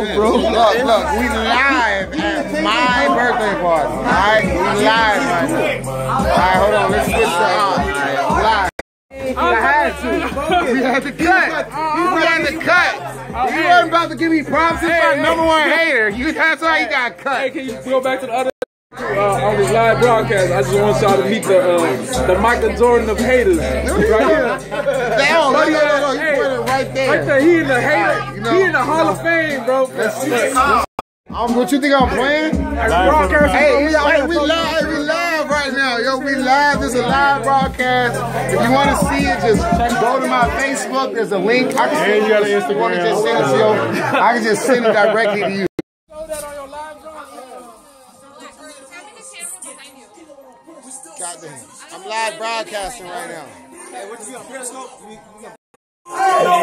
on, bro? Look, look, we live at my birthday party. All right, we live right now. All right, hold on. Let's switch to on. Live. I had to. We had to cut. We had to cut. You wasn't about to give me props. He's my number one hater. You, that's why he got Hey, cut. can you go back to the other uh, on this live broadcast? I just want y'all to meet the uh, the Michael Jordan of haters. Right here. Damn, look, look, look, look. You put it right there. Right there, he in the hater. You know, he in the Hall of Fame, bro. Um, what you think I'm playing? Broadcast. Hey, we, hey, we live, hey, we live right now. Yo, we live. This is a live broadcast. If you want to see it, just go to my Facebook. There's a link. I can send you got an Instagram. Want to just send it to you? I can just send it directly to you. Goddamn. I'm live broadcasting right now.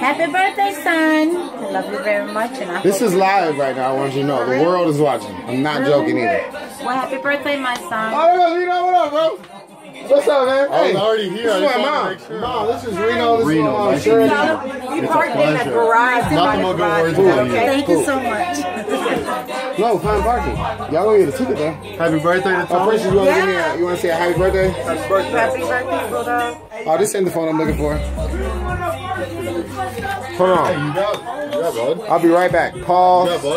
happy birthday, son. I love you very much, and I This is live right now. I want you to know. The world is watching. I'm not joking either. well, happy birthday, my son. Oh, what up, Reno? What up, bro? What's up, man? I was already here. This is my mom. make sure. Mom, this is Reno. This Reno, is my mom, nice. You parked in the garage. Nothing but good words about you. Thank you so much. No, fine parking. Y'all gonna get a ticket though. Happy birthday to Oh, Tom. first you want to give me a, you want to say a happy birthday? Happy birthday, Bulldog. Oh, this ain't the phone I'm looking for. Hold on. You got, you got, bud. I'll be right back. Paul. You got, bud.